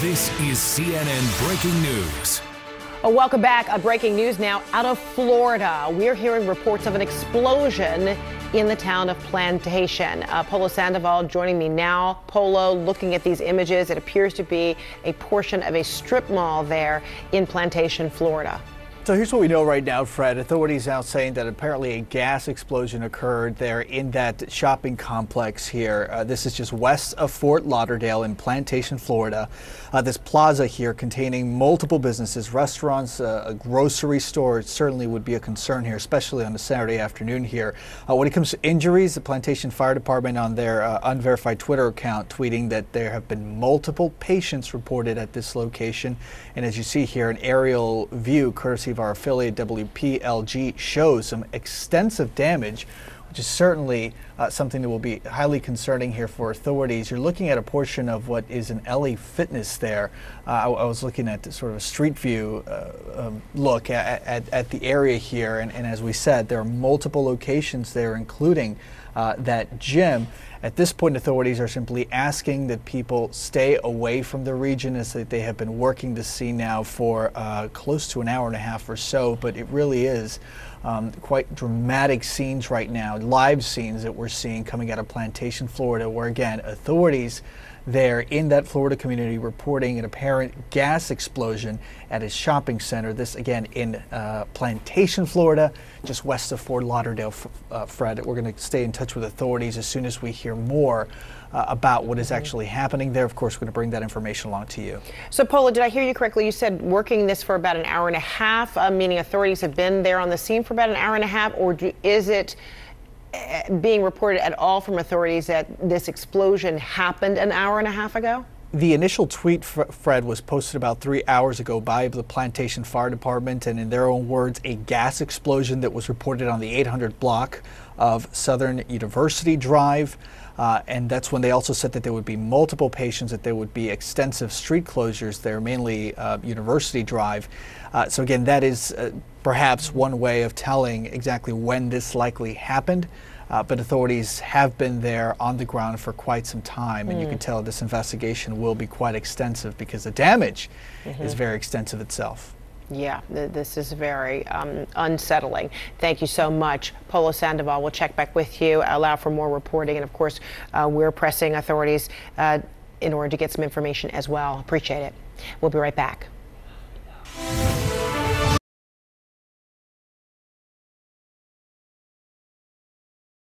This is CNN Breaking News. Welcome back. Uh, breaking news now out of Florida. We're hearing reports of an explosion in the town of Plantation. Uh, Polo Sandoval joining me now. Polo, looking at these images, it appears to be a portion of a strip mall there in Plantation, Florida. So here's what we know right now, Fred. Authorities now saying that apparently a gas explosion occurred there in that shopping complex here. Uh, this is just west of Fort Lauderdale in Plantation, Florida. Uh, this plaza here containing multiple businesses, restaurants, uh, a grocery store certainly would be a concern here, especially on a Saturday afternoon here. Uh, when it comes to injuries, the Plantation Fire Department on their uh, unverified Twitter account tweeting that there have been multiple patients reported at this location. And as you see here, an aerial view courtesy of our affiliate WPLG shows some extensive damage, which is certainly uh, something that will be highly concerning here for authorities. You're looking at a portion of what is an LA Fitness there. Uh, I, I, was looking at sort of a street view uh, um, look at, at, at, the area here, and, and, as we said, there are multiple locations there, including uh, that gym. At this point, authorities are simply asking that people stay away from the region as they have been working to see now for uh, close to an hour and a half or so, but it really is um, quite dramatic scenes right now, live scenes that we're seeing coming out of Plantation, Florida, where again, authorities there in that Florida community reporting an apparent gas explosion at a shopping center. This again in uh, Plantation, Florida, just west of Fort Lauderdale, uh, Fred. We're going to stay in touch with authorities as soon as we hear more. Uh, about what is mm-hmm. actually happening there. Of course, we're going to bring that information along to you. So, Polo, did I hear you correctly? You said working this for about an hour and a half, uh, meaning authorities have been there on the scene for about an hour and a half, or do, is it being reported at all from authorities that this explosion happened an hour and a half ago? The initial tweet, Fred, was posted about three hours ago by the Plantation Fire Department, and in their own words, a gas explosion that was reported on the 800 block of Southern University Drive. Uh, and that's when they also said that there would be multiple patients, that there would be extensive street closures there, mainly uh, University Drive. Uh, so, again, that is uh, perhaps one way of telling exactly when this likely happened. Uh, but authorities have been there on the ground for quite some time, and mm. you can tell this investigation will be quite extensive because the damage mm-hmm. is very extensive itself. Yeah, th- this is very um, unsettling. Thank you so much. Polo Sandoval, we'll check back with you, allow for more reporting. And of course, uh, we're pressing authorities uh, in order to get some information as well. Appreciate it. We'll be right back.